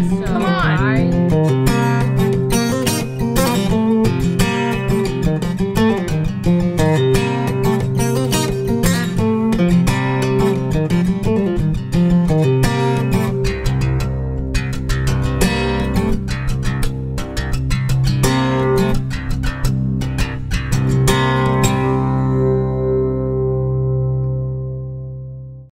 Come on.